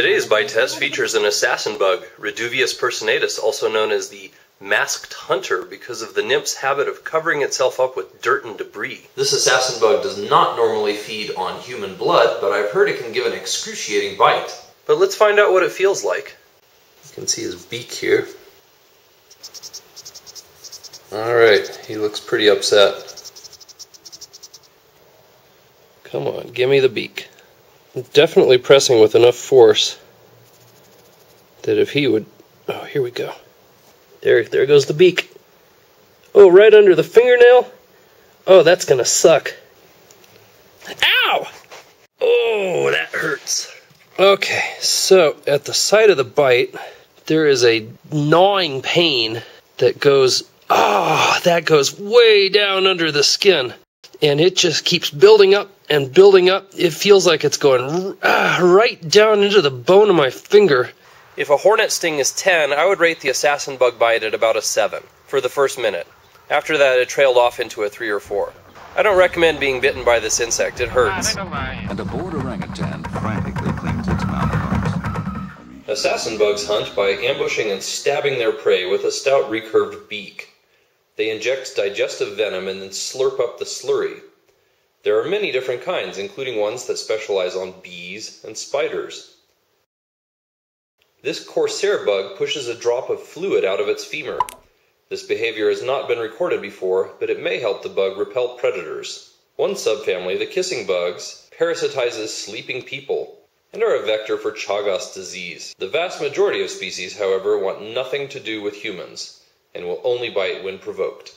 Today's bite test features an assassin bug, Reduvius personatus, also known as the masked hunter because of the nymph's habit of covering itself up with dirt and debris. This assassin bug does not normally feed on human blood, but I've heard it can give an excruciating bite. But let's find out what it feels like. You can see his beak here. Alright, he looks pretty upset. Come on, give me the beak. Definitely pressing with enough force that if he would... Oh, here we go. There, there goes the beak. Oh, right under the fingernail? Oh, that's gonna suck. Ow! Oh, that hurts. Okay, so at the site of the bite, there is a gnawing pain that goes, ah, oh, that goes way down under the skin. And it just keeps building up and building up. It feels like it's going ah, right down into the bone of my finger. If a hornet sting is 10, I would rate the assassin bug bite at about a 7 for the first minute. After that, it trailed off into a 3 or 4. I don't recommend being bitten by this insect, it hurts. And a bored orangutan frantically cleans its mouth Assassin bugs hunt by ambushing and stabbing their prey with a stout recurved beak. They inject digestive venom and then slurp up the slurry. There are many different kinds, including ones that specialize on bees and spiders. This corsair bug pushes a drop of fluid out of its femur. This behavior has not been recorded before, but it may help the bug repel predators. One subfamily, the kissing bugs, parasitizes sleeping people and are a vector for Chagas disease. The vast majority of species, however, want nothing to do with humans and will only bite when provoked.